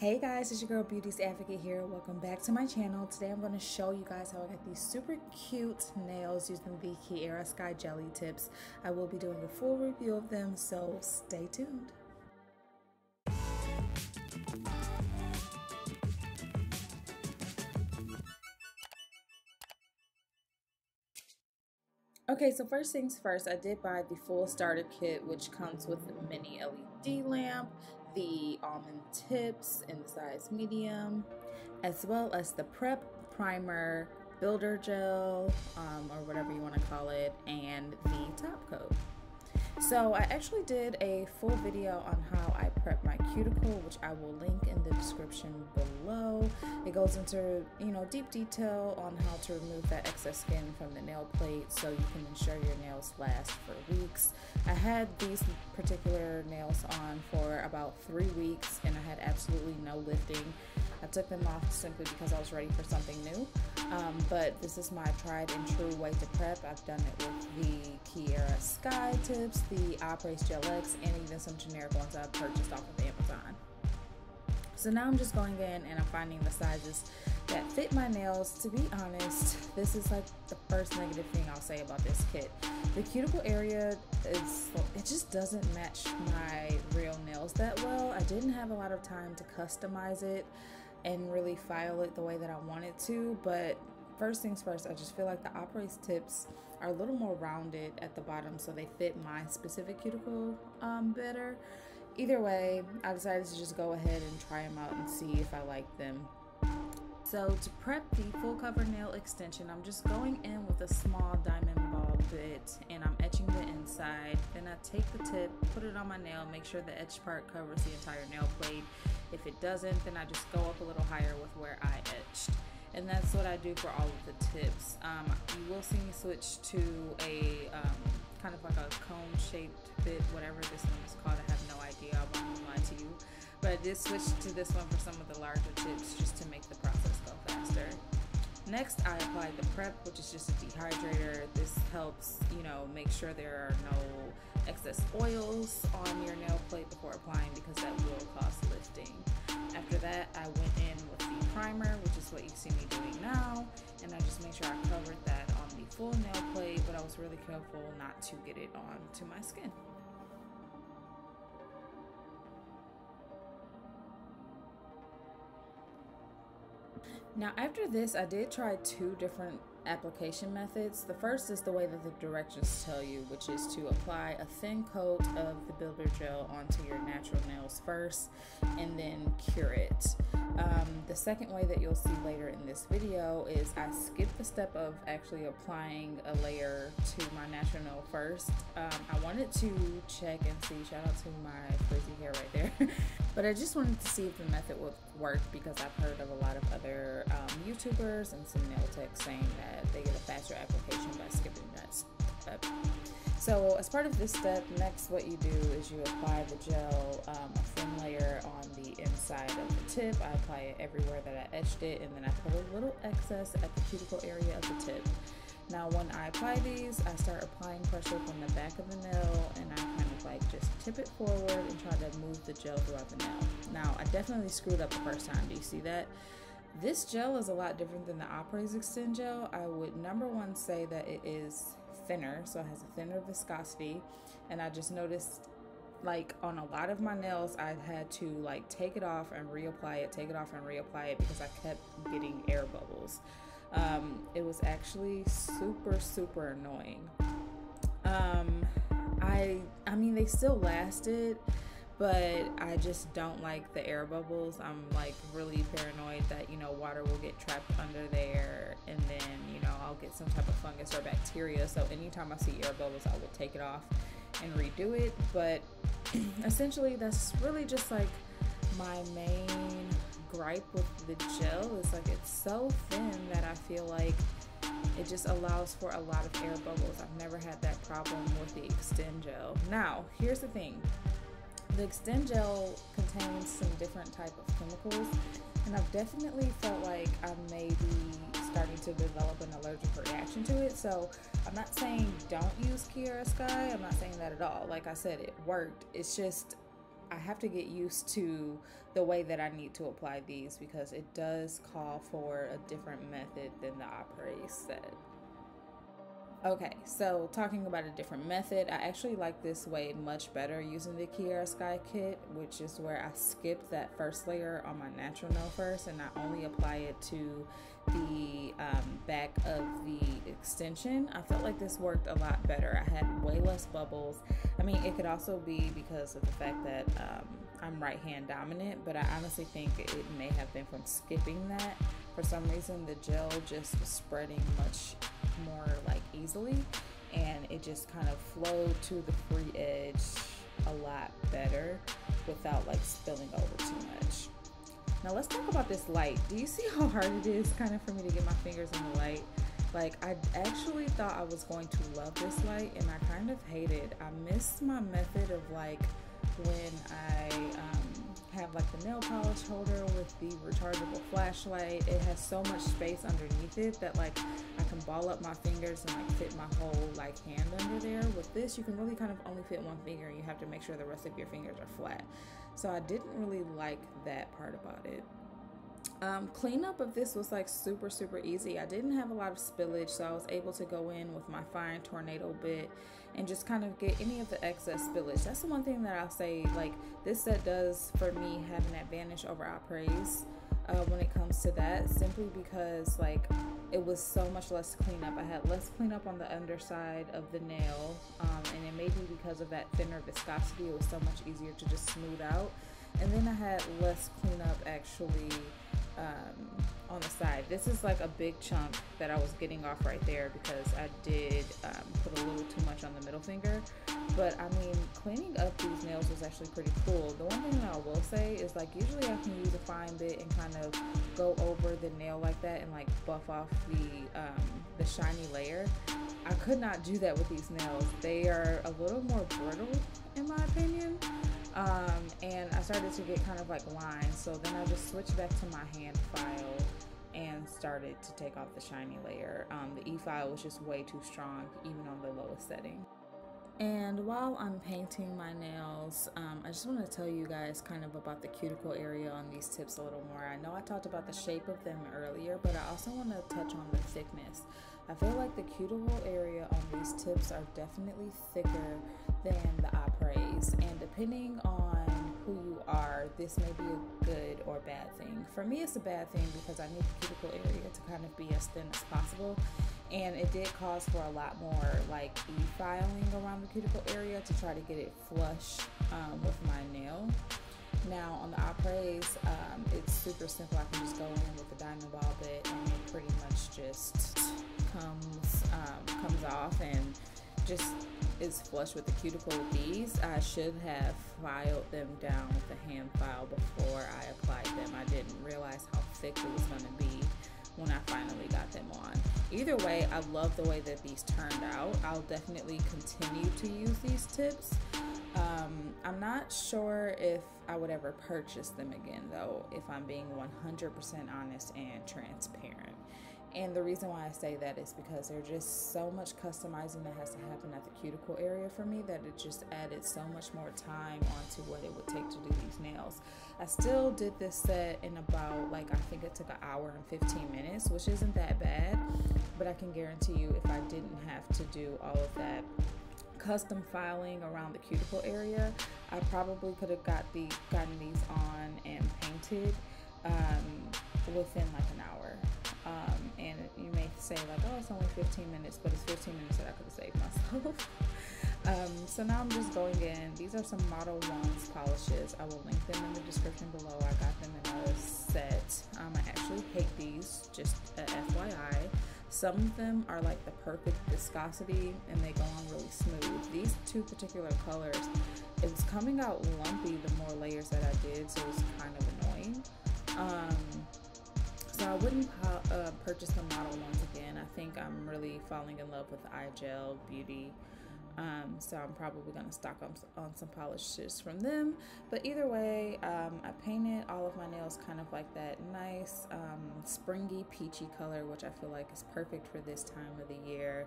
Hey guys, it's your girl Beauty's Advocate here. Welcome back to my channel. Today I'm going to show you guys how I got these super cute nails using the Kiara Sky Gelly Tips. I will be doing a full review of them, so stay tuned. Okay, so first things first, I did buy the full starter kit, which comes with a mini LED lamp, the almond tips in the size medium, as well as the prep primer, builder gel, um, or whatever you want to call it, and the top coat. So I actually did a full video on how I prep my cuticle, which I will link in the description below. It goes into, you know, deep detail on how to remove that excess skin from the nail plate so you can ensure your nails last for weeks. I had these particular nails on for about three weeks and I had absolutely no lifting. I took them off simply because I was ready for something new. Um, but this is my tried and true way to prep. I've done it with the Kiara Sky Tips, the Apres Gel X, and even some generic ones I've purchased off of Amazon. So now I'm just going in and I'm finding the sizes that fit my nails. To be honest, this is like the first negative thing I'll say about this kit. The cuticle area is, it just doesn't match my real nails that well. I didn't have a lot of time to customize it and really file it the way that I wanted to. But first things first, I just feel like the Apres tips are a little more rounded at the bottom so they fit my specific cuticle um, better. Either way, I decided to just go ahead and try them out and see if I like them. So to prep the full cover nail extension, I'm just going in with a small diamond ball bit and I'm etching the inside. Then I take the tip, put it on my nail, make sure the edge part covers the entire nail plate. If it doesn't, then I just go up a little higher with where I etched. And that's what I do for all of the tips. Um, you will see me switch to a um, kind of like a cone shaped bit, whatever this one is called. I have no idea. I won't lie to you. But I did switch to this one for some of the larger tips just to make the process go faster. Next, I applied the prep, which is just a dehydrator. This helps, you know, make sure there are no excess oils on your nail plate before applying because that will cause lifting. After that, I went in with the primer, which is what you see me doing now, and I just made sure I covered that on the full nail plate, but I was really careful not to get it onto my skin. Now after this, I did try two different application methods. The first is the way that the directions tell you, which is to apply a thin coat of the builder gel onto your natural nails first and then cure it. Um, the second way that you'll see later in this video is I skipped the step of actually applying a layer to my natural nail first. Um, I wanted to check and see, shout out to my frizzy hair right there, but I just wanted to see if the method would work because I've heard of a lot of other um, YouTubers and some nail techs saying that they get a faster application by skipping that So as part of this step, next what you do is you apply the gel, um, a thin layer on the inside of the tip. I apply it everywhere that I etched it and then I put a little excess at the cuticle area of the tip. Now when I apply these, I start applying pressure from the back of the nail and I kind of like just tip it forward and try to move the gel throughout the nail. Now I definitely screwed up the first time. Do you see that? This gel is a lot different than the Apres Extend gel. I would number one say that it is thinner, so it has a thinner viscosity. And I just noticed like on a lot of my nails I had to like take it off and reapply it, take it off and reapply it because I kept getting air bubbles. Um, it was actually super, super annoying. Um, I, I mean, they still lasted, but I just don't like the air bubbles. I'm like really paranoid that, you know, water will get trapped under there and then, you know, I'll get some type of fungus or bacteria. So anytime I see air bubbles, I will take it off and redo it. But essentially, that's really just like my main gripe with the gel is like it's so thin that I feel like it just allows for a lot of air bubbles. I've never had that problem with the Extend gel. Now, here's the thing. The Extend gel contains some different type of chemicals and I've definitely felt like I may be starting to develop an allergic reaction to it. So I'm not saying don't use Kiara Sky. I'm not saying that at all. Like I said, it worked. It's just I have to get used to the way that I need to apply these because it does call for a different method than the apres set. Okay, so talking about a different method, I actually like this way much better using the Kiara Sky kit, which is where I skip that first layer on my natural nail first and I only apply it to the um, back of the extension. I felt like this worked a lot better. I had way less bubbles. I mean, it could also be because of the fact that um, I'm right hand dominant, but I honestly think it may have been from skipping that. For some reason, the gel just was spreading much more like easily and it just kind of flowed to the free edge a lot better without like spilling over too much. Now let's talk about this light. Do you see how hard it is kind of for me to get my fingers in the light? Like I actually thought I was going to love this light and I kind of hated. I missed my method of like when I um, have like the nail polish holder with the rechargeable flashlight. It has so much space underneath it that like I can ball up my fingers and like fit my whole like hand under there. With this, you can really kind of only fit one finger and you have to make sure the rest of your fingers are flat. So I didn't really like that part about it. Um, cleanup of this was like super super easy. I didn't have a lot of spillage, so I was able to go in with my fine tornado bit and just kind of get any of the excess spillage. That's the one thing that I'll say. Like this set does for me have an advantage over apres uh, when it comes to that, simply because like it was so much less cleanup. I had less cleanup on the underside of the nail, um, and it may be because of that thinner viscosity. It was so much easier to just smooth out, and then I had less cleanup actually um, on the side. This is like a big chunk that I was getting off right there because I did um, put a little too much on the middle finger. But I mean, cleaning up these nails was actually pretty cool. The one thing that I will say is like usually I can use a fine bit and kind of go over the nail like that and like buff off the um, the shiny layer. I could not do that with these nails. They are a little more brittle in my opinion. Um, and I started to get kind of like lines. So then I just switched back to my hand file and started to take off the shiny layer. Um, the E-file was just way too strong, even on the lowest setting. And while I'm painting my nails, um, I just want to tell you guys kind of about the cuticle area on these tips a little more. I know I talked about the shape of them earlier, but I also want to touch on the thickness. I feel like the cuticle area on these tips are definitely thicker than the apres, and depending on who you are, this may be a good or bad thing. For me, it's a bad thing because I need the cuticle area to kind of be as thin as possible and it did cause for a lot more like e-filing around the cuticle area to try to get it flush um, with my nail. Now on the apres, um, it's super simple. I can just go in with the diamond ball bit and it pretty much just comes um, comes off and just is flush with the cuticle with these. I should have filed them down with a hand file before I applied them. I didn't realize how thick it was going to be when I finally got them on. Either way, I love the way that these turned out. I'll definitely continue to use these tips. Um, I'm not sure if I would ever purchase them again, though, if I'm being 100% honest and transparent. And the reason why I say that is because there's just so much customizing that has to happen at the cuticle area for me that it just added so much more time onto what it would take to do these nails. I still did this set in about like I think it took an hour and 15 minutes, which isn't that bad, but I can guarantee you if I didn't have to do all of that custom filing around the cuticle area, I probably could have got the gotten these on and painted um, within like an hour. Um, and you may say like, oh, it's only 15 minutes, but it's 15 minutes that I could have saved myself. um, so now I'm just going in. These are some Model Ones polishes. I will link them in the description below. I got them in a set. Um, I actually hate these, just a FYI. Some of them are like the perfect viscosity and they go on really smooth. These two particular colors, it was coming out lumpy the more layers that I did, so it was kind of annoying. Um, so I wouldn't uh, purchase the Modelones again. I think I'm really falling in love with iGel Beauty. Um, so I'm probably going to stock on, on some polishes from them. But either way, um, I painted all of my nails kind of like that nice um, springy peachy color, which I feel like is perfect for this time of the year.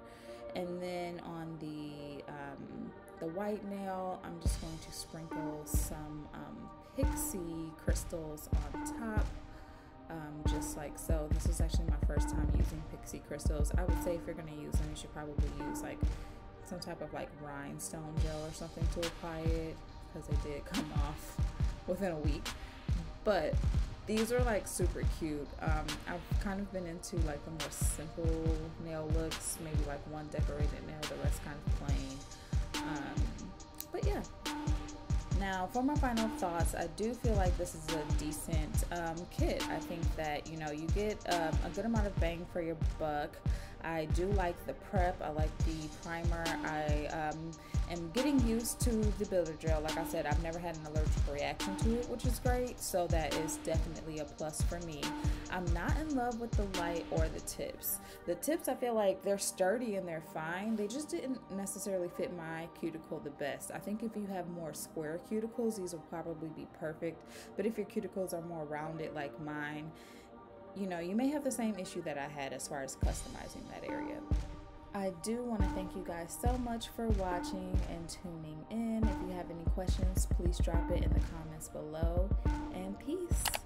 And then on the um, the white nail, I'm just going to sprinkle some um, pixie crystals on top. Um, just like so. This is actually my first time using pixie crystals. I would say if you're going to use them, you should probably use like some type of like rhinestone gel or something to apply it because they did come off within a week. But these are like super cute. Um, I've kind of been into like the more simple nail looks, maybe like one decorated nail, the rest kind of plain. Um, but yeah. Now, for my final thoughts, I do feel like this is a decent um, kit. I think that you know you get um, a good amount of bang for your buck. I do like the prep. I like the primer. I um, am getting used to the builder gel. Like I said, I've never had an allergic reaction to it, which is great. So that is definitely a plus for me. I'm not in love with the light or the tips. The tips, I feel like they're sturdy and they're fine. They just didn't necessarily fit my cuticle the best. I think if you have more square cuticles, these will probably be perfect. But if your cuticles are more rounded like mine, you know, you may have the same issue that I had as far as customizing that area. I do want to thank you guys so much for watching and tuning in. If you have any questions, please drop it in the comments below. And peace.